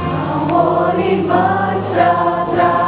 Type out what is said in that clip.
让我的梦想在。